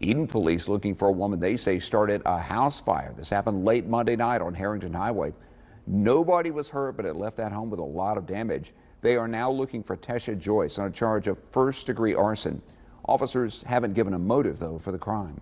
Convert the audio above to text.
Eden police looking for a woman they say started a house fire. This happened late Monday night on Harrington Highway. Nobody was hurt, but it left that home with a lot of damage. They are now looking for Tesha Joyce on a charge of first degree arson. Officers haven't given a motive, though, for the crime.